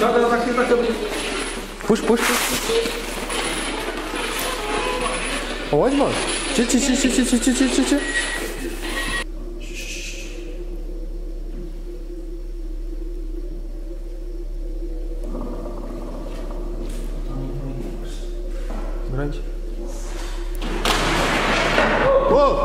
Да, да, так, так. Пуш, пуш, пуш. Возьма. Чи, чи, чи, чи, чи, чи, чи, чи, чи, чи. Брать. О!